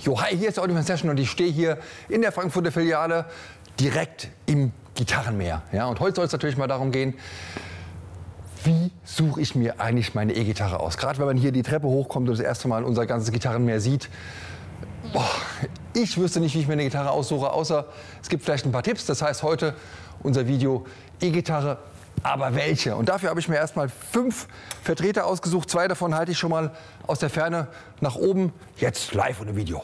Jo, hi, hier ist Oliver Session und ich stehe hier in der Frankfurter Filiale direkt im Gitarrenmeer. Ja, und heute soll es natürlich mal darum gehen, wie suche ich mir eigentlich meine E-Gitarre aus? Gerade wenn man hier die Treppe hochkommt und das erste Mal unser ganzes Gitarrenmeer sieht. Boah, ich wüsste nicht, wie ich mir eine Gitarre aussuche, außer es gibt vielleicht ein paar Tipps. Das heißt heute unser Video E-Gitarre, aber welche? Und dafür habe ich mir erstmal fünf Vertreter ausgesucht. Zwei davon halte ich schon mal aus der Ferne nach oben. Jetzt live im Video.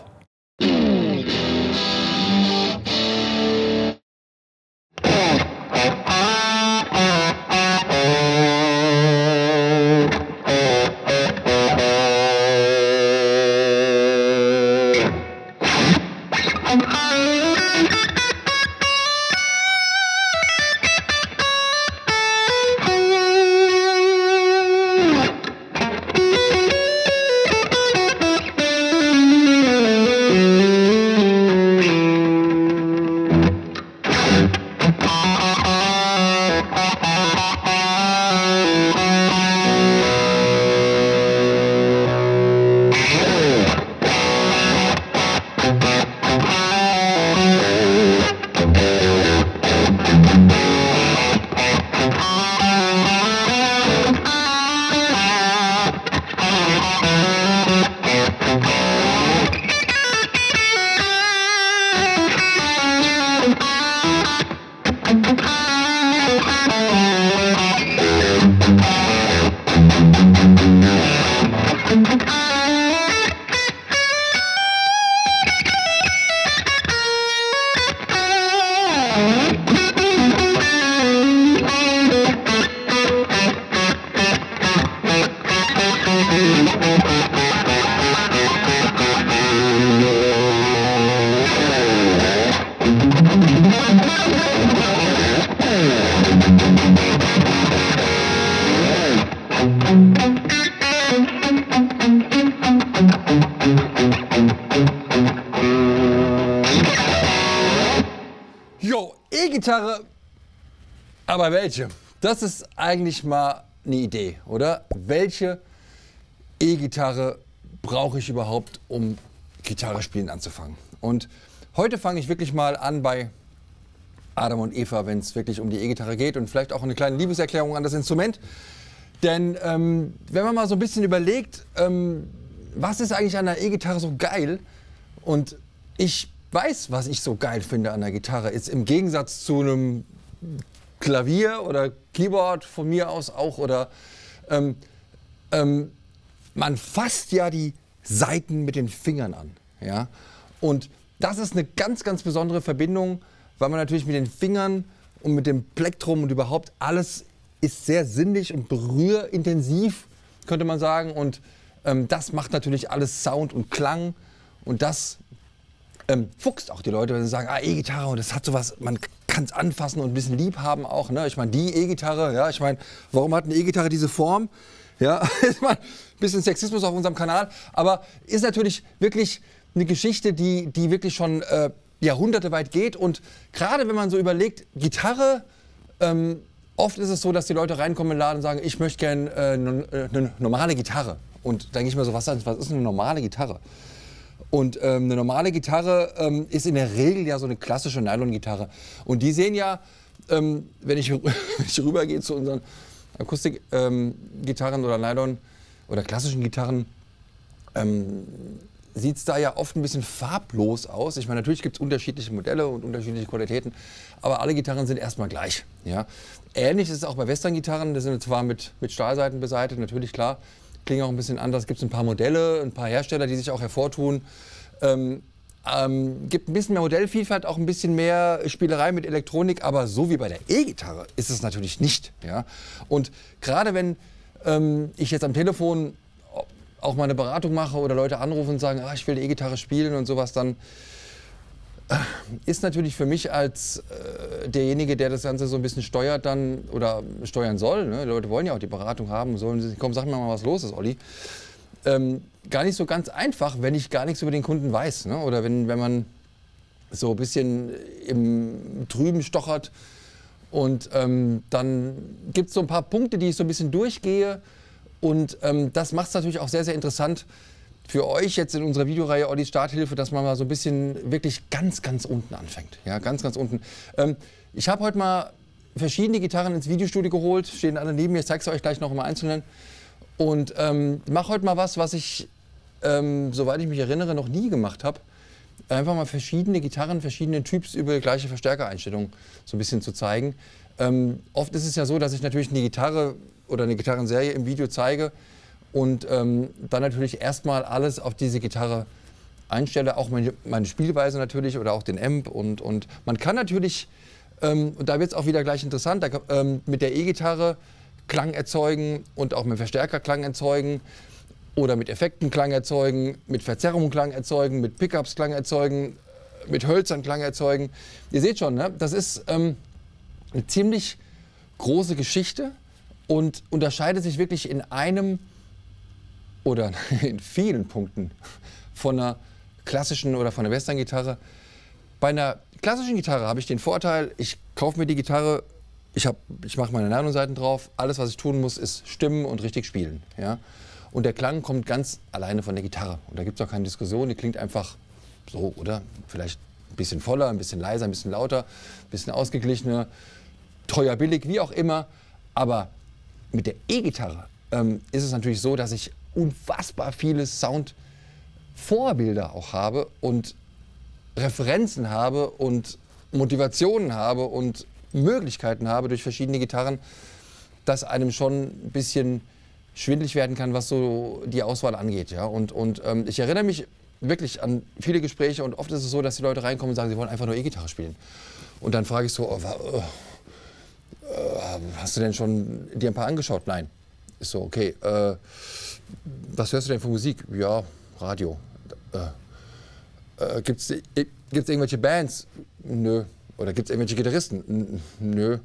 Aber welche? Das ist eigentlich mal eine Idee, oder? Welche E-Gitarre brauche ich überhaupt, um Gitarre spielen anzufangen? Und heute fange ich wirklich mal an bei Adam und Eva, wenn es wirklich um die E-Gitarre geht und vielleicht auch eine kleine Liebeserklärung an das Instrument. Denn ähm, wenn man mal so ein bisschen überlegt, ähm, was ist eigentlich an der E-Gitarre so geil? Und ich weiß, was ich so geil finde an der Gitarre, ist im Gegensatz zu einem Klavier oder Keyboard von mir aus auch oder ähm, ähm, man fasst ja die Saiten mit den Fingern an, ja. Und das ist eine ganz, ganz besondere Verbindung, weil man natürlich mit den Fingern und mit dem Plektrum und überhaupt alles ist sehr sinnlich und berührintensiv, könnte man sagen. Und ähm, das macht natürlich alles Sound und Klang. Und das ähm, fuchst auch die Leute, wenn sie sagen, ah, E-Gitarre und das hat sowas, man kann es anfassen und ein bisschen lieb haben auch. Ne? Ich meine, die E-Gitarre, ja, ich meine, warum hat eine E-Gitarre diese Form? Ja, ich meine, ein bisschen Sexismus auf unserem Kanal, aber ist natürlich wirklich eine Geschichte, die, die wirklich schon äh, Jahrhunderte weit geht. Und gerade wenn man so überlegt, Gitarre, ähm, oft ist es so, dass die Leute reinkommen in den Laden und sagen, ich möchte gerne äh, eine äh, normale Gitarre. Und da denke ich mir so, was ist eine normale Gitarre? Und ähm, eine normale Gitarre ähm, ist in der Regel ja so eine klassische Nylon-Gitarre. Und die sehen ja, ähm, wenn, ich, ich rübergehe zu unseren Akustik-Gitarren ähm, oder Nylon- oder klassischen Gitarren, ähm, sieht es da ja oft ein bisschen farblos aus. Ich meine, natürlich gibt es unterschiedliche Modelle und unterschiedliche Qualitäten, aber alle Gitarren sind erstmal gleich. Ja? Ähnlich ist es auch bei Western-Gitarren, die sind zwar mit, mit Stahlseiten beseitigt, natürlich klar, klingen auch ein bisschen anders. Es gibt ein paar Modelle, ein paar Hersteller, die sich auch hervortun. Ähm, ähm, gibt ein bisschen mehr Modellvielfalt, auch ein bisschen mehr Spielerei mit Elektronik, aber so wie bei der E-Gitarre ist es natürlich nicht. Ja? Und gerade wenn ähm, ich jetzt am Telefon auch mal eine Beratung mache oder Leute anrufen und sagen, ah, ich will E-Gitarre spielen und sowas, dann ist natürlich für mich als äh, derjenige, der das Ganze so ein bisschen steuert dann oder steuern soll, ne? die Leute wollen ja auch die Beratung haben, sollen komm, sag mir mal, was los ist, Olli, ähm, gar nicht so ganz einfach, wenn ich gar nichts über den Kunden weiß. Ne? Oder wenn, wenn man so ein bisschen im Trüben stochert und ähm, dann gibt es so ein paar Punkte, die ich so ein bisschen durchgehe und ähm, das macht es natürlich auch sehr, sehr interessant, für euch jetzt in unserer Videoreihe Ollis Starthilfe, dass man mal so ein bisschen wirklich ganz, ganz unten anfängt. Ja, ganz, ganz unten. Ähm, ich habe heute mal verschiedene Gitarren ins Videostudio geholt, stehen alle neben mir, ich zeige es euch gleich noch im Einzelnen. Und ähm, mache heute mal was, was ich, ähm, soweit ich mich erinnere, noch nie gemacht habe. Einfach mal verschiedene Gitarren, verschiedene Typs über gleiche Verstärkereinstellungen so ein bisschen zu zeigen. Ähm, oft ist es ja so, dass ich natürlich eine Gitarre oder eine Gitarrenserie im Video zeige und ähm, dann natürlich erstmal alles auf diese Gitarre einstelle, auch meine, meine, Spielweise natürlich oder auch den Amp und, und man kann natürlich, ähm, und da wird es auch wieder gleich interessant, da, ähm, mit der E-Gitarre Klang erzeugen und auch mit Verstärker Klang erzeugen oder mit Effekten Klang erzeugen, mit Verzerrungen Klang erzeugen, mit Pickups Klang erzeugen, mit Hölzern Klang erzeugen. Ihr seht schon, ne? das ist ähm, eine ziemlich große Geschichte und unterscheidet sich wirklich in einem oder in vielen Punkten von einer klassischen oder von einer Western-Gitarre. Bei einer klassischen Gitarre habe ich den Vorteil, ich kaufe mir die Gitarre, ich, ich mache meine Nano-Seiten drauf, alles, was ich tun muss, ist stimmen und richtig spielen. Ja? Und der Klang kommt ganz alleine von der Gitarre. Und da gibt es auch keine Diskussion, die klingt einfach so, oder? Vielleicht ein bisschen voller, ein bisschen leiser, ein bisschen lauter, ein bisschen ausgeglichener, teuer, billig, wie auch immer. Aber mit der E-Gitarre ähm, ist es natürlich so, dass ich unfassbar viele Soundvorbilder auch habe und Referenzen habe und Motivationen habe und Möglichkeiten habe durch verschiedene Gitarren, dass einem schon ein bisschen schwindlig werden kann, was so die Auswahl angeht. Ja? Und, und ähm, ich erinnere mich wirklich an viele Gespräche und oft ist es so, dass die Leute reinkommen und sagen, sie wollen einfach nur E-Gitarre spielen. Und dann frage ich so, oh, oh, äh, hast du denn schon dir ein paar angeschaut? Nein. Ist so, okay. Äh, was hörst du denn für Musik? Ja, Radio. Äh, äh, Gibt es irgendwelche Bands? Nö. Oder gibt es irgendwelche Gitarristen? Nö.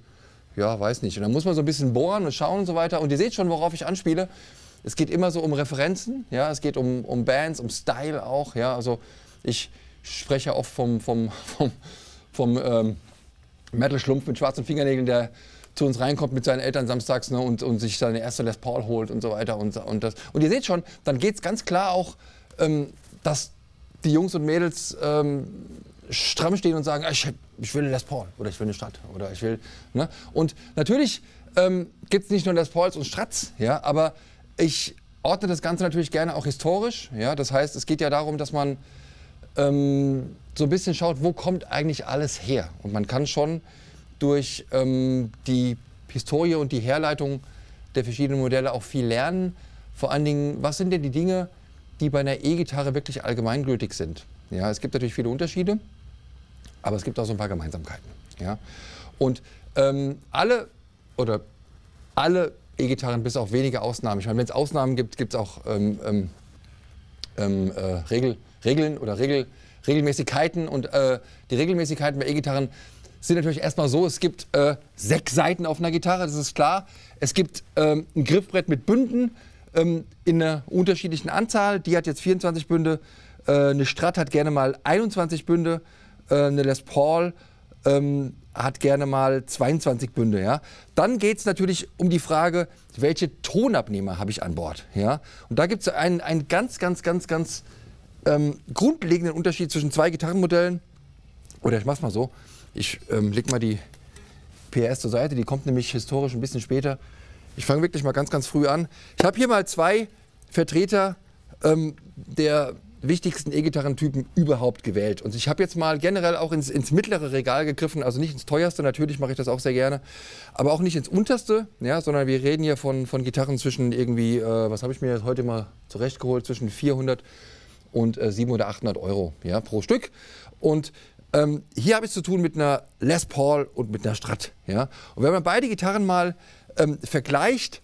Ja, weiß nicht. Und dann muss man so ein bisschen bohren und schauen und so weiter. Und ihr seht schon, worauf ich anspiele. Es geht immer so um Referenzen, ja, es geht um, um Bands, um Style auch, ja. Also ich spreche oft vom, vom, vom, vom ähm, Metal-Schlumpf mit schwarzen Fingernägeln, der zu uns reinkommt mit seinen Eltern samstags ne, und, und sich seine erste Les Paul holt und so weiter. Und, und, das. und ihr seht schon, dann geht es ganz klar auch, ähm, dass die Jungs und Mädels ähm, stramm stehen und sagen, ich, ich, will Les Paul oder ich will eine Stadt oder ich will. Ne? Und natürlich ähm, gibt es nicht nur Les Pauls und Stratz, ja, aber ich ordne das Ganze natürlich gerne auch historisch. Ja? Das heißt, es geht ja darum, dass man ähm, so ein bisschen schaut, wo kommt eigentlich alles her. Und man kann schon durch ähm, die Historie und die Herleitung der verschiedenen Modelle auch viel lernen. Vor allen Dingen, was sind denn die Dinge, die bei einer E-Gitarre wirklich allgemeingültig sind? Ja, es gibt natürlich viele Unterschiede, aber es gibt auch so ein paar Gemeinsamkeiten. Ja? Und ähm, alle oder alle E-Gitarren, bis auf wenige Ausnahmen. Ich meine, wenn es Ausnahmen gibt, gibt es auch ähm, ähm, ähm, äh, Regel, Regeln oder Regel, Regelmäßigkeiten. Und äh, die Regelmäßigkeiten bei E-Gitarren sind natürlich erstmal so, es gibt äh, sechs Seiten auf einer Gitarre, das ist klar. Es gibt ähm, ein Griffbrett mit Bünden ähm, in einer unterschiedlichen Anzahl. Die hat jetzt 24 Bünde. Äh, eine Strat hat gerne mal 21 Bünde. Äh, eine Les Paul ähm, hat gerne mal 22 Bünde. Ja? Dann geht es natürlich um die Frage, welche Tonabnehmer habe ich an Bord. Ja? Und da gibt es einen, einen ganz, ganz, ganz, ganz ähm, grundlegenden Unterschied zwischen zwei Gitarrenmodellen. Oder ich mach's mal so. Ich ähm, leg mal die PS zur Seite, die kommt nämlich historisch ein bisschen später. Ich fange wirklich mal ganz, ganz früh an. Ich habe hier mal zwei Vertreter ähm, der wichtigsten E-Gitarrentypen überhaupt gewählt. Und ich habe jetzt mal generell auch ins, ins, mittlere Regal gegriffen, also nicht ins teuerste, natürlich mache ich das auch sehr gerne, aber auch nicht ins unterste, ja, sondern wir reden hier von, von Gitarren zwischen irgendwie, äh, was habe ich mir heute mal zurechtgeholt, zwischen 400 und äh, 700 oder 800 Euro ja, pro Stück. Und ähm, hier habe ich zu tun mit einer Les Paul und mit einer Strat. Ja? Und wenn man beide Gitarren mal ähm, vergleicht,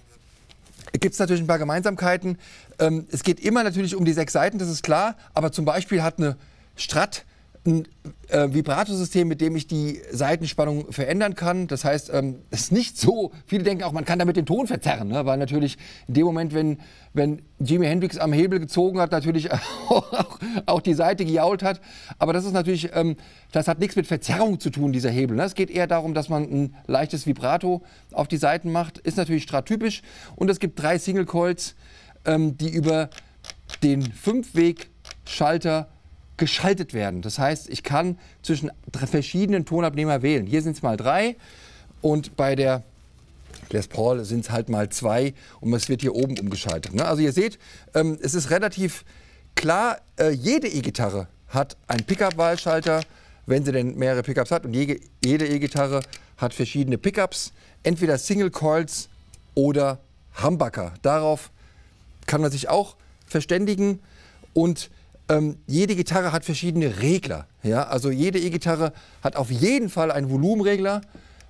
gibt es natürlich ein paar Gemeinsamkeiten. Ähm, es geht immer natürlich um die sechs Seiten, das ist klar. Aber zum Beispiel hat eine Strat ein äh, Vibrato-System, mit dem ich die Seitenspannung verändern kann. Das heißt, ähm, es ist nicht so, viele denken auch, man kann damit den Ton verzerren, ne? weil natürlich in dem Moment, wenn, wenn Jimi Hendrix am Hebel gezogen hat, natürlich auch, auch die Seite gejault hat. Aber das ist natürlich, ähm, das hat nichts mit Verzerrung zu tun, dieser Hebel. Ne? Es geht eher darum, dass man ein leichtes Vibrato auf die Seiten macht. Ist natürlich strat Und es gibt drei Single Coils, ähm, die über den Fünfweg-Schalter geschaltet werden. Das heißt, ich kann zwischen verschiedenen Tonabnehmer wählen. Hier sind es mal drei und bei der Les Paul sind es halt mal zwei und es wird hier oben umgeschaltet. Ne? Also ihr seht, ähm, es ist relativ klar, äh, jede E-Gitarre hat einen Pickup-Wahlschalter, wenn sie denn mehrere Pickups hat. Und jede E-Gitarre hat verschiedene Pickups, entweder Single Coils oder Humbucker. Darauf kann man sich auch verständigen. Und ähm, jede Gitarre hat verschiedene Regler. Ja? Also jede E-Gitarre hat auf jeden Fall einen Volumenregler.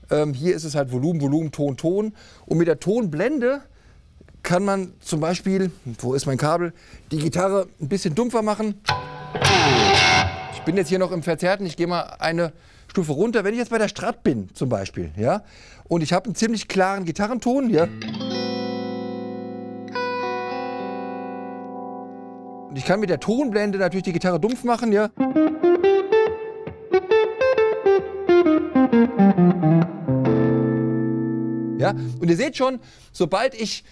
Ähm, hier ist es halt Volumen, Volumen, Ton, Ton. Und mit der Tonblende kann man zum Beispiel, wo ist mein Kabel, die Gitarre ein bisschen dumpfer machen. Ich bin jetzt hier noch im Verzerrten, ich gehe mal eine Stufe runter. Wenn ich jetzt bei der Strat bin zum Beispiel, ja, und ich habe einen ziemlich klaren Gitarrenton, ja, Und ich kann mit der Tonblende natürlich die Gitarre dumpf machen, ja. Ja, und ihr seht schon, sobald ich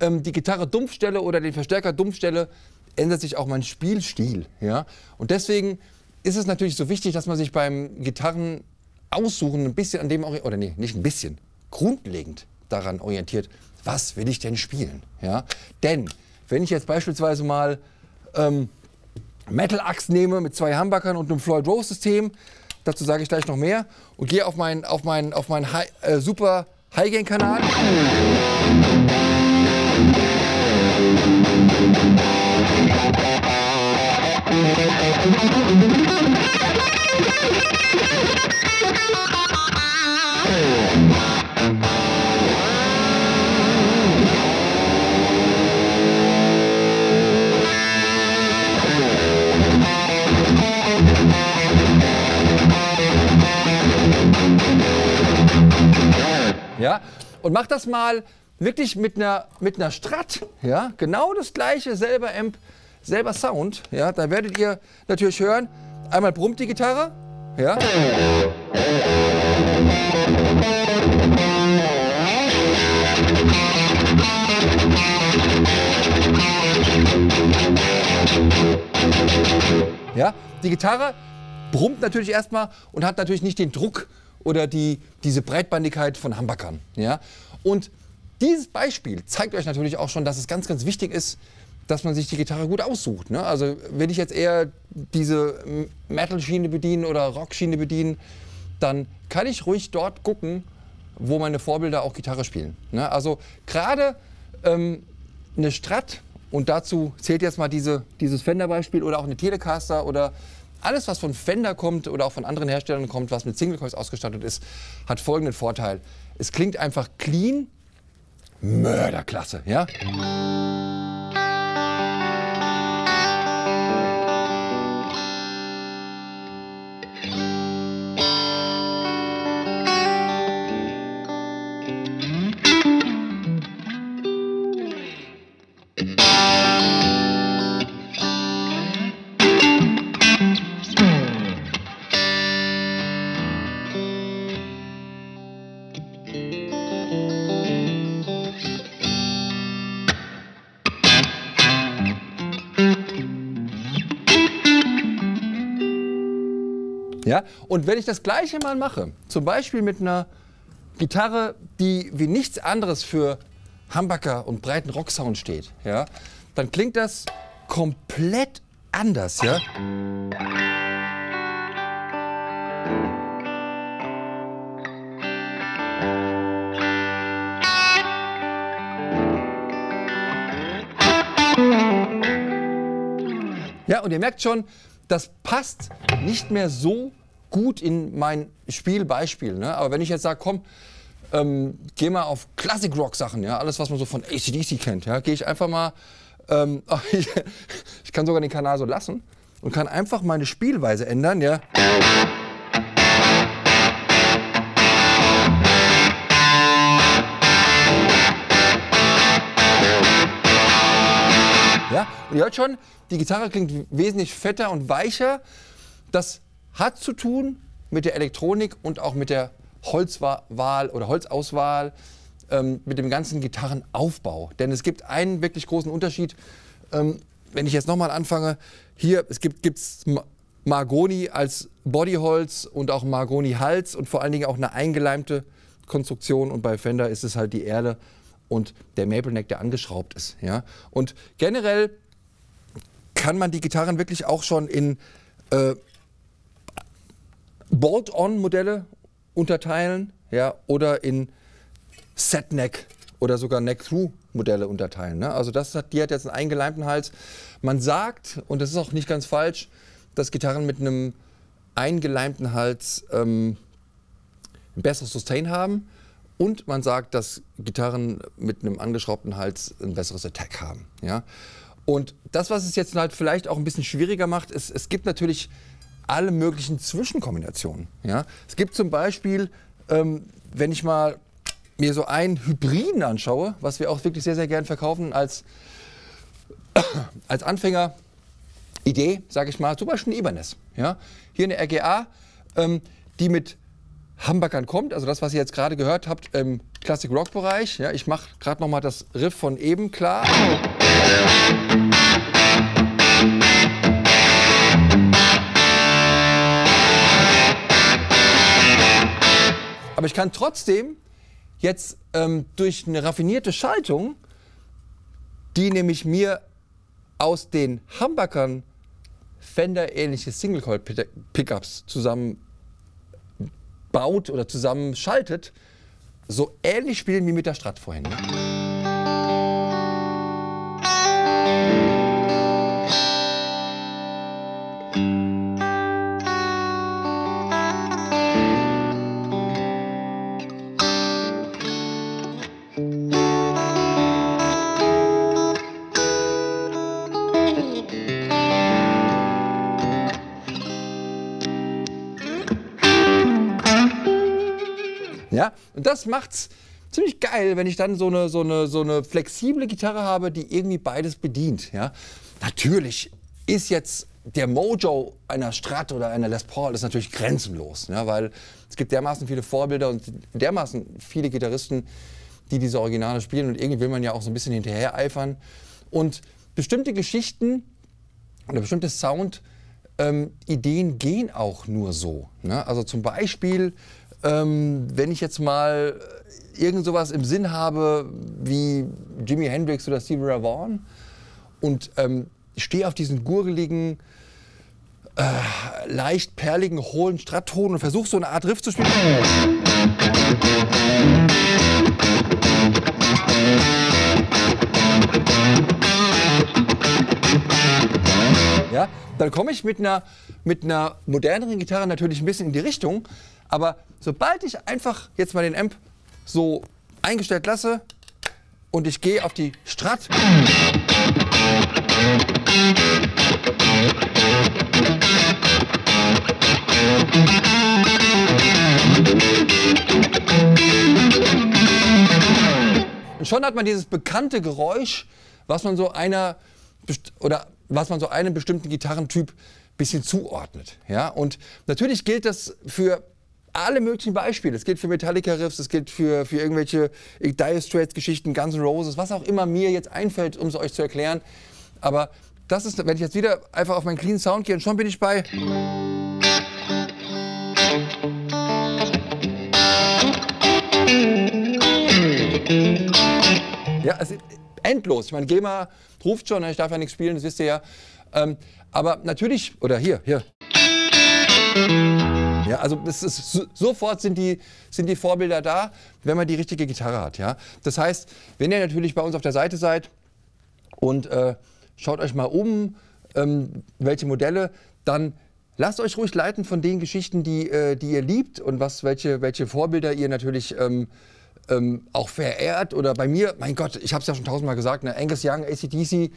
ähm, die Gitarre dumpf stelle oder den Verstärker dumpf stelle, ändert sich auch mein Spielstil. Ja? Und deswegen ist es natürlich so wichtig, dass man sich beim Gitarren aussuchen ein bisschen an dem, oder nee, nicht ein bisschen, grundlegend daran orientiert, was will ich denn spielen? Ja? Denn wenn ich jetzt beispielsweise mal ähm, Metal-Axt nehme mit zwei Humbuckern und einem Floyd Rose-System. Dazu sage ich gleich noch mehr. Und gehe auf meinen auf mein, auf mein äh, super High-Gain-Kanal. Und mach das mal wirklich mit einer, mit einer Strat. Ja? Genau das gleiche, selber Amp, selber Sound. Ja? Da werdet ihr natürlich hören, einmal brummt die Gitarre. Ja? Ja? Die Gitarre brummt natürlich erstmal und hat natürlich nicht den Druck oder die, diese Breitbandigkeit von Humbuckern. Ja? Und dieses Beispiel zeigt euch natürlich auch schon, dass es ganz, ganz wichtig ist, dass man sich die Gitarre gut aussucht. Ne? Also will ich jetzt eher diese Metal-Schiene bedienen oder Rock-Schiene bedienen, dann kann ich ruhig dort gucken, wo meine Vorbilder auch Gitarre spielen. Ne? Also gerade ähm, eine Strat, und dazu zählt jetzt mal diese, dieses Fender-Beispiel oder auch eine Telecaster oder alles, was von Fender kommt oder auch von anderen Herstellern kommt, was mit Single Coils ausgestattet ist, hat folgenden Vorteil. Es klingt einfach clean, Mörderklasse, ja? Ja? Und wenn ich das gleiche mal mache, zum Beispiel mit einer Gitarre, die wie nichts anderes für Humbucker und breiten Rocksound steht, ja, dann klingt das komplett anders. Ja? Ja, und ihr merkt schon, das passt nicht mehr so gut in mein Spielbeispiel. Ne? Aber wenn ich jetzt sage, komm, ähm, geh mal auf Classic Rock Sachen, ja, alles was man so von ACDC kennt, ja, gehe ich einfach mal, ähm, ich, kann sogar den Kanal so lassen und kann einfach meine Spielweise ändern, ja. Ja, und ihr hört schon, die Gitarre klingt wesentlich fetter und weicher. Das hat zu tun mit der Elektronik und auch mit der Holzwahl oder Holzauswahl, ähm, mit dem ganzen Gitarrenaufbau. Denn es gibt einen wirklich großen Unterschied. Ähm, wenn ich jetzt nochmal anfange, hier, es gibt gibt's Margoni als Bodyholz und auch Margoni Hals und vor allen Dingen auch eine eingeleimte Konstruktion und bei Fender ist es halt die Erle und der Maple Neck, der angeschraubt ist. Ja? Und generell kann man die Gitarren wirklich auch schon in äh, Bolt-on-Modelle unterteilen ja, oder in Set-Neck oder sogar Neck-Through-Modelle unterteilen. Ne? Also das hat, die hat jetzt einen eingeleimten Hals. Man sagt, und das ist auch nicht ganz falsch, dass Gitarren mit einem eingeleimten Hals ähm, ein besseres Sustain haben. Und man sagt, dass Gitarren mit einem angeschraubten Hals ein besseres Attack haben. Ja? Und das, was es jetzt halt vielleicht auch ein bisschen schwieriger macht, ist, es gibt natürlich alle möglichen Zwischenkombinationen. Ja? Es gibt zum Beispiel, ähm, wenn ich mal mir so einen Hybriden anschaue, was wir auch wirklich sehr, sehr gern verkaufen als, als Anfänger, Idee, sage ich mal, zum Beispiel eine Ibanez. Ja? Hier eine RGA, ähm, die mit Hamburgern kommt, also das, was ihr jetzt gerade gehört habt im Classic Rock Bereich. Ja, ich mache gerade noch mal das Riff von eben klar. Aber ich kann trotzdem jetzt ähm, durch eine raffinierte Schaltung, die nämlich mir aus den Humbuckern Fender-ähnliche Single-Coil-Pickups zusammen baut oder zusammenschaltet, so ähnlich spielen wie mit der Strat vorhin. Ne? Das macht's ziemlich geil, wenn ich dann so eine, so, eine, so eine flexible Gitarre habe, die irgendwie beides bedient. Ja? Natürlich ist jetzt der Mojo einer Strat oder einer Les Paul ist natürlich grenzenlos, ja? weil es gibt dermaßen viele Vorbilder und dermaßen viele Gitarristen, die diese Originale spielen und irgendwie will man ja auch so ein bisschen hinterher eifern. Und bestimmte Geschichten oder bestimmte Sound ähm, gehen auch nur so. Ne? Also zum Beispiel ähm, wenn ich jetzt mal irgend sowas im Sinn habe wie Jimi Hendrix oder Stevie Ray Vaughan und ähm, stehe auf diesen gurgeligen, äh, leicht perligen, hohlen Strattton und versuche so eine Art Riff zu spielen. Ja, dann komme ich mit einer, mit einer moderneren Gitarre natürlich ein bisschen in die Richtung, aber sobald ich einfach jetzt mal den Amp so eingestellt lasse und ich gehe auf die Strat. Und schon hat man dieses bekannte Geräusch, was man so einer oder was man so einem bestimmten Gitarrentyp bisschen zuordnet. Ja? Und natürlich gilt das für alle möglichen Beispiele. Es gilt für Metallica-Riffs, es gilt für, für irgendwelche Dire Straits-Geschichten, Guns N' Roses, was auch immer mir jetzt einfällt, um es euch zu erklären. Aber das ist, wenn ich jetzt wieder einfach auf meinen clean Sound gehe und schon bin ich bei. Ja, ist endlos. Ich meine, GEMA ruft schon, ich darf ja nichts spielen, das wisst ihr ja. Ähm, aber natürlich, oder hier, hier. Ja, also es ist, sofort sind die, sind die Vorbilder da, wenn man die richtige Gitarre hat. Ja? Das heißt, wenn ihr natürlich bei uns auf der Seite seid und äh, schaut euch mal um, ähm, welche Modelle, dann lasst euch ruhig leiten von den Geschichten, die, äh, die ihr liebt und was, welche, welche Vorbilder ihr natürlich ähm, ähm, auch verehrt. Oder bei mir, mein Gott, ich habe es ja schon tausendmal gesagt, ne, Angus Young, ACDC,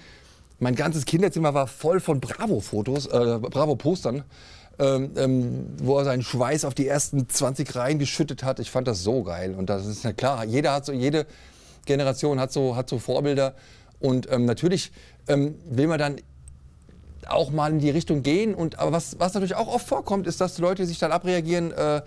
mein ganzes Kinderzimmer war voll von Bravo-Fotos, äh, Bravo-Postern ähm, ähm, wo er seinen Schweiß auf die ersten 20 Reihen geschüttet hat. Ich fand das so geil. Und das ist ja klar, jeder hat so, jede Generation hat so, hat so Vorbilder. Und ähm, natürlich ähm, will man dann auch mal in die Richtung gehen. Und, aber was, was natürlich auch oft vorkommt, ist, dass Leute sich dann abreagieren, äh,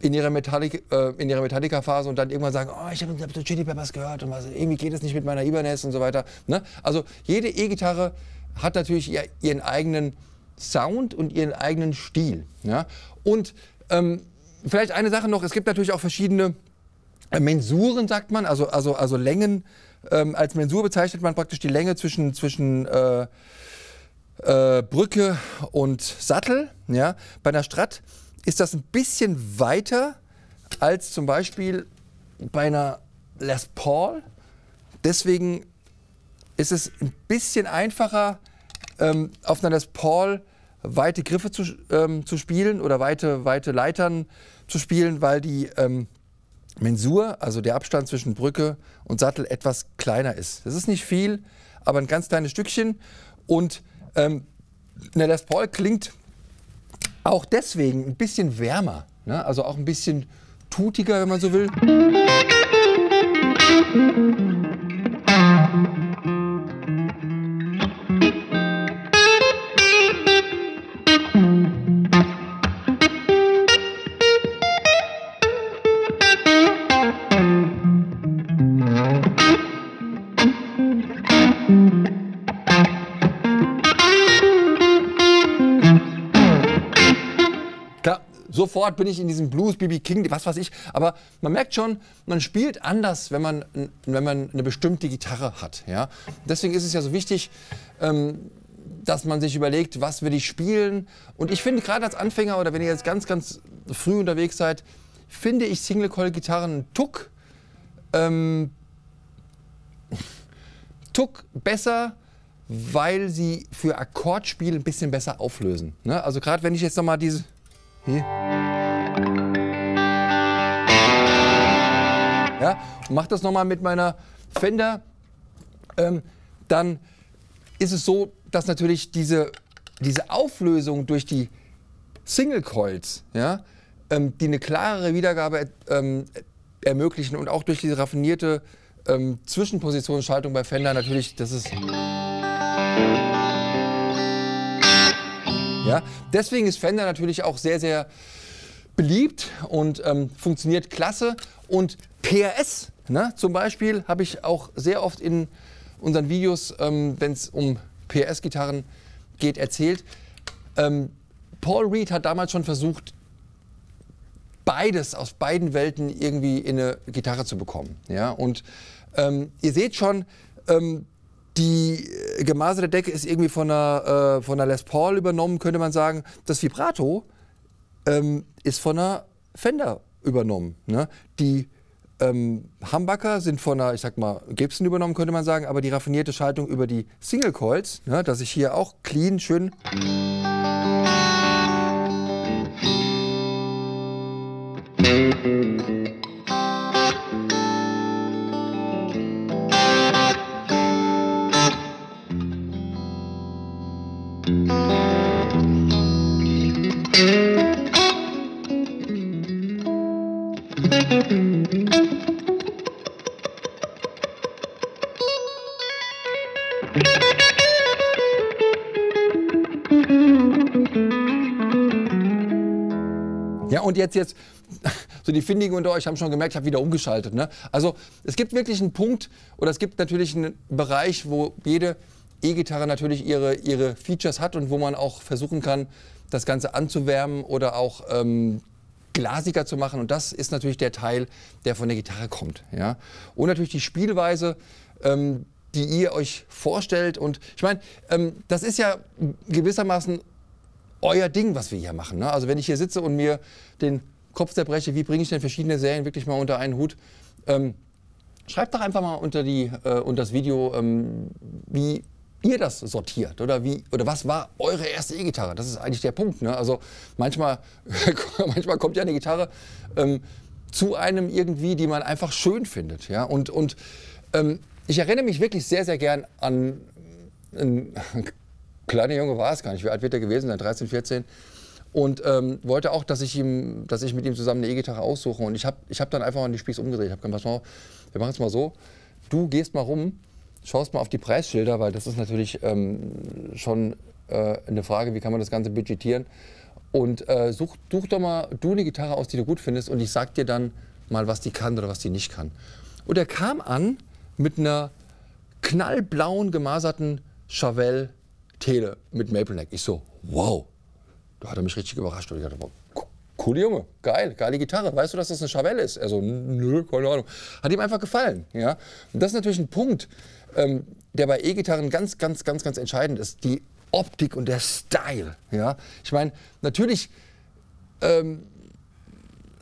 in ihrer, Metallic, äh, in ihrer Metallica-Phase und dann irgendwann sagen, oh, ich habe hab Chili Peppers gehört und was, irgendwie geht es nicht mit meiner Ibanez und so weiter. Ne? Also jede E-Gitarre hat natürlich ihr, ihren eigenen Sound und ihren eigenen Stil. Ja? Und ähm, vielleicht eine Sache noch, es gibt natürlich auch verschiedene äh, Mensuren, sagt man, also, also, also Längen. Ähm, als Mensur bezeichnet man praktisch die Länge zwischen, zwischen äh, äh, Brücke und Sattel. Ja? Bei einer Strat ist das ein bisschen weiter als zum Beispiel bei einer Les Paul. Deswegen ist es ein bisschen einfacher, ähm, auf einer Les Paul weite Griffe zu, ähm, zu spielen oder weite, weite Leitern zu spielen, weil die ähm, Mensur, also der Abstand zwischen Brücke und Sattel, etwas kleiner ist. Das ist nicht viel, aber ein ganz kleines Stückchen. Und ähm, eine Les Paul klingt auch deswegen ein bisschen wärmer, ne? also auch ein bisschen tutiger, wenn man so will. Sofort bin ich in diesem Blues, BB King, was weiß ich. Aber man merkt schon, man spielt anders, wenn man, wenn man eine bestimmte Gitarre hat. Ja? Deswegen ist es ja so wichtig, ähm, dass man sich überlegt, was will ich spielen. Und ich finde gerade als Anfänger oder wenn ihr jetzt ganz, ganz früh unterwegs seid, finde ich Single-Coil-Gitarren einen Tuck, ähm, Tuck besser, weil sie für Akkordspiel ein bisschen besser auflösen. Ne? Also gerade wenn ich jetzt nochmal diese... Hier. Ja, und mach das nochmal mit meiner Fender. Ähm, dann ist es so, dass natürlich diese, diese Auflösung durch die Single Coils, ja, ähm, die eine klarere Wiedergabe ähm, ermöglichen und auch durch diese raffinierte ähm, Zwischenpositionsschaltung bei Fender natürlich, das ist. Ja, deswegen ist Fender natürlich auch sehr, sehr beliebt und ähm, funktioniert klasse. Und PRS ne, zum Beispiel habe ich auch sehr oft in unseren Videos, ähm, wenn es um PRS-Gitarren geht, erzählt. Ähm, Paul Reed hat damals schon versucht, beides aus beiden Welten irgendwie in eine Gitarre zu bekommen. Ja? Und ähm, ihr seht schon, ähm, die gemaserte Decke ist irgendwie von einer, äh, von einer Les Paul übernommen, könnte man sagen. Das Vibrato ähm, ist von einer Fender übernommen. Ne? Die ähm, Humbucker sind von einer, ich sag mal, Gibson übernommen, könnte man sagen, aber die raffinierte Schaltung über die Single Coils, ne, dass ich hier auch clean, schön. Und jetzt, jetzt, so die Findigen unter euch haben schon gemerkt, ich habe wieder umgeschaltet. Ne? Also es gibt wirklich einen Punkt oder es gibt natürlich einen Bereich, wo jede E-Gitarre natürlich ihre, ihre Features hat und wo man auch versuchen kann, das Ganze anzuwärmen oder auch ähm, glasiger zu machen. Und das ist natürlich der Teil, der von der Gitarre kommt. Ja? Und natürlich die Spielweise, ähm, die ihr euch vorstellt. Und ich meine, ähm, das ist ja gewissermaßen euer Ding, was wir hier machen. Ne? Also wenn ich hier sitze und mir den Kopf zerbreche, wie bringe ich denn verschiedene Serien wirklich mal unter einen Hut? Ähm, schreibt doch einfach mal unter, die, äh, unter das Video, ähm, wie ihr das sortiert oder wie oder was war eure erste E-Gitarre? Das ist eigentlich der Punkt. Ne? Also manchmal, manchmal kommt ja eine Gitarre ähm, zu einem irgendwie, die man einfach schön findet. Ja? Und, und ähm, ich erinnere mich wirklich sehr, sehr gern an ein kleiner Junge war es gar nicht. Wie alt wird er gewesen sein? 13, 14. Und ähm, wollte auch, dass ich, ihm, dass ich mit ihm zusammen eine E-Gitarre aussuche. Und ich habe ich hab dann einfach mal den Spieß umgedreht. Ich habe gesagt, pass mal, wir machen es mal so. Du gehst mal rum, schaust mal auf die Preisschilder, weil das ist natürlich ähm, schon äh, eine Frage, wie kann man das Ganze budgetieren. Und äh, such, such doch mal du eine Gitarre aus, die du gut findest und ich sag dir dann mal, was die kann oder was die nicht kann. Und er kam an mit einer knallblauen, gemaserten Chevelle Tele mit Maple Neck. Ich so, wow. Da hat er mich richtig überrascht. Und ich dachte, coole Junge, geil, geile Gitarre. Weißt du, dass das eine Chevelle ist? Er so, nö, keine Ahnung. Hat ihm einfach gefallen. Ja? Und das ist natürlich ein Punkt, ähm, der bei E-Gitarren ganz, ganz, ganz, ganz entscheidend ist. Die Optik und der Style. Ja? Ich meine, natürlich ähm,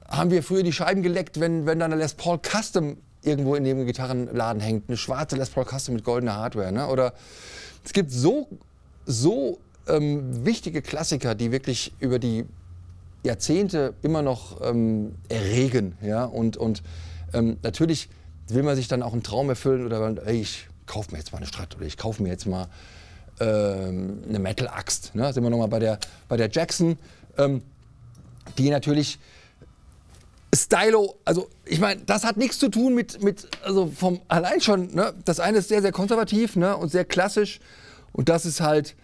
haben wir früher die Scheiben geleckt, wenn, wenn da eine Les Paul Custom irgendwo in dem Gitarrenladen hängt. Eine schwarze Les Paul Custom mit goldener Hardware. Ne? Oder es gibt so, so ähm, wichtige Klassiker, die wirklich über die Jahrzehnte immer noch ähm, erregen. Ja? Und, und ähm, natürlich will man sich dann auch einen Traum erfüllen oder ey, ich kaufe mir jetzt mal eine Strat oder ich kaufe mir jetzt mal ähm, eine Metal-Axt. Ne? Sind wir nochmal bei der, bei der Jackson, ähm, die natürlich Stylo, also ich meine, das hat nichts zu tun mit, mit also vom allein schon, ne? das eine ist sehr, sehr konservativ ne? und sehr klassisch und das ist halt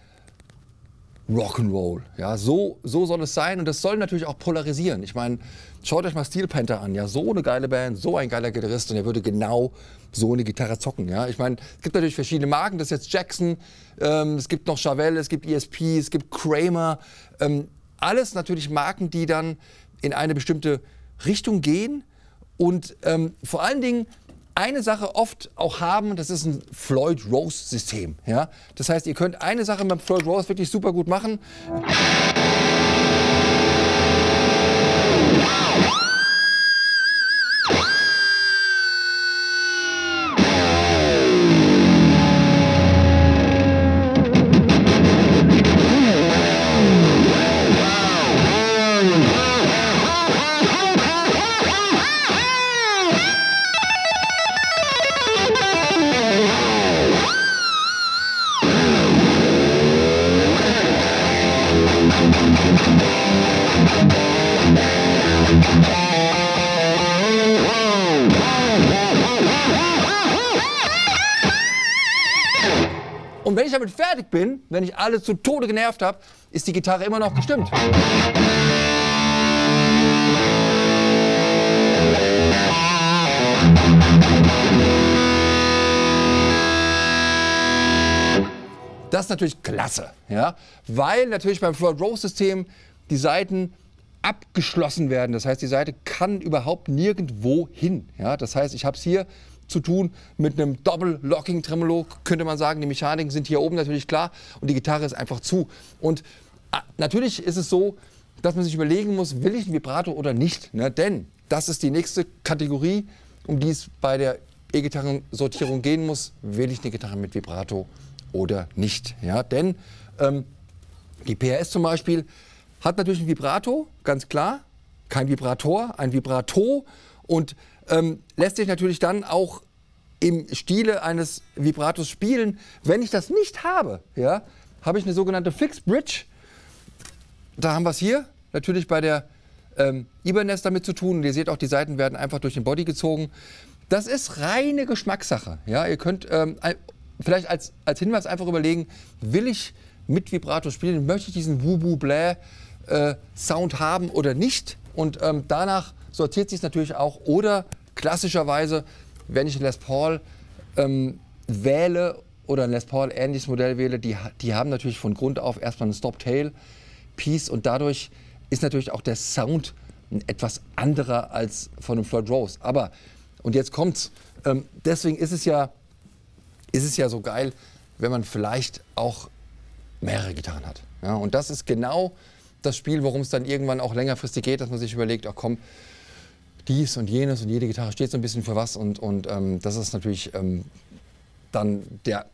Rock'n'Roll. Ja, so, so soll es sein und das soll natürlich auch polarisieren. Ich meine, schaut euch mal Steel Panther an. Ja, so eine geile Band, so ein geiler Gitarrist und er würde genau so eine Gitarre zocken. Ja, ich meine, es gibt natürlich verschiedene Marken. Das ist jetzt Jackson, ähm, es gibt noch Chevelle, es gibt ESP, es gibt Kramer. Ähm, alles natürlich Marken, die dann in eine bestimmte Richtung gehen und ähm, vor allen Dingen eine Sache oft auch haben, das ist ein Floyd-Rose-System. Ja? Das heißt, ihr könnt eine Sache beim Floyd Rose wirklich super gut machen. Und wenn ich damit fertig bin, wenn ich alle zu Tode genervt habe, ist die Gitarre immer noch gestimmt. Das ist natürlich klasse, ja? weil natürlich beim Floyd Rose System die Seiten abgeschlossen werden. Das heißt, die Seite kann überhaupt nirgendwo hin. Ja? Das heißt, ich habe es hier zu tun mit einem Double-Locking-Tremolo, könnte man sagen. Die Mechaniken sind hier oben natürlich klar und die Gitarre ist einfach zu. Und ah, natürlich ist es so, dass man sich überlegen muss, will ich ein Vibrato oder nicht. Ne? Denn das ist die nächste Kategorie, um die es bei der E-Gitarren-Sortierung gehen muss. Will ich eine Gitarre mit Vibrato oder nicht? Ja? Denn ähm, die PRS zum Beispiel hat natürlich ein Vibrato, ganz klar. Kein Vibrator, ein Vibrato. Und ähm, lässt sich natürlich dann auch im Stile eines Vibratos spielen. Wenn ich das nicht habe, ja, habe ich eine sogenannte Fixed Bridge. Da haben wir es hier, natürlich bei der ähm, Ibanez damit zu tun. Ihr seht auch, die Seiten werden einfach durch den Body gezogen. Das ist reine Geschmackssache. Ja, ihr könnt ähm, vielleicht als, als Hinweis einfach überlegen, will ich mit Vibrato spielen, möchte ich diesen Wubu-Bläh äh, Sound haben oder nicht? Und ähm, danach sortiert sich es natürlich auch. Oder klassischerweise, wenn ich Les Paul ähm, wähle oder ein Les Paul ähnliches Modell wähle, die, die haben natürlich von Grund auf erstmal einen Stop-Tail-Piece und dadurch ist natürlich auch der Sound etwas anderer als von einem Floyd Rose. Aber, und jetzt kommt's, ähm, deswegen ist es, ja, ist es ja so geil, wenn man vielleicht auch mehrere Gitarren hat. Ja, und das ist genau das Spiel, worum es dann irgendwann auch längerfristig geht, dass man sich überlegt, ach komm, dies und jenes und jede Gitarre steht so ein bisschen für was und, und ähm, das ist natürlich ähm, dann der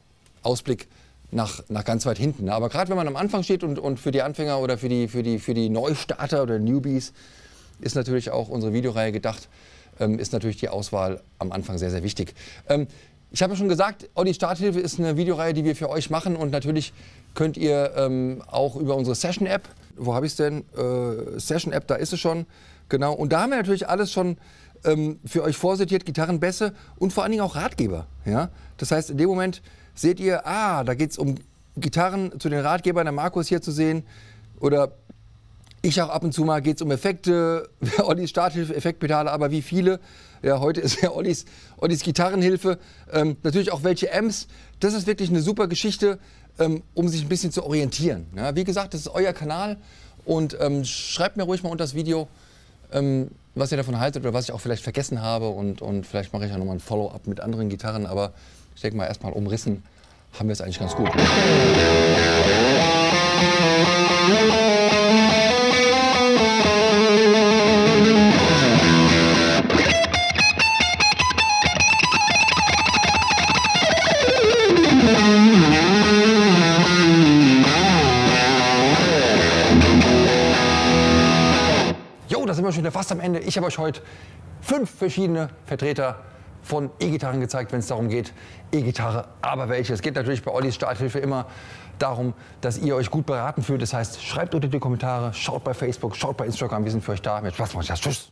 Ausblick nach, nach ganz weit hinten. Aber gerade wenn man am Anfang steht und, und für die Anfänger oder für die, für, die, für die Neustarter oder Newbies ist natürlich auch unsere Videoreihe gedacht, ähm, ist natürlich die Auswahl am Anfang sehr, sehr wichtig. Ähm, ich habe ja schon gesagt, Audi Starthilfe ist eine Videoreihe, die wir für euch machen und natürlich könnt ihr ähm, auch über unsere Session-App, wo habe ich es denn? Äh, Session-App, da ist es schon, Genau, und da haben wir natürlich alles schon ähm, für euch vorsortiert, Gitarrenbässe und vor allen Dingen auch Ratgeber. Ja? Das heißt, in dem Moment seht ihr, ah, da geht es um Gitarren zu den Ratgebern, der Markus hier zu sehen oder Ich auch ab und zu mal geht es um Effekte, Ollis Starthilfe, Effektpedale, aber wie viele? Ja, heute ist ja Ollis, Ollis Gitarrenhilfe. Ähm, natürlich auch welche Amps. Das ist wirklich eine super Geschichte, ähm, um sich ein bisschen zu orientieren. Ja, wie gesagt, das ist euer Kanal und ähm, schreibt mir ruhig mal unter das Video, ähm, was ihr davon haltet oder was ich auch vielleicht vergessen habe und, und vielleicht mache ich auch nochmal ein Follow-up mit anderen Gitarren, aber ich denke mal erstmal umrissen haben wir es eigentlich ganz gut. Wir schon wieder fast am Ende. Ich habe euch heute fünf verschiedene Vertreter von E-Gitarren gezeigt, wenn es darum geht, E-Gitarre, aber welche. Es geht natürlich bei Ollis Starthilfe immer darum, dass ihr euch gut beraten fühlt. Das heißt, schreibt unter die Kommentare, schaut bei Facebook, schaut bei Instagram, wir sind für euch da. Mit Spaß macht das. Tschüss.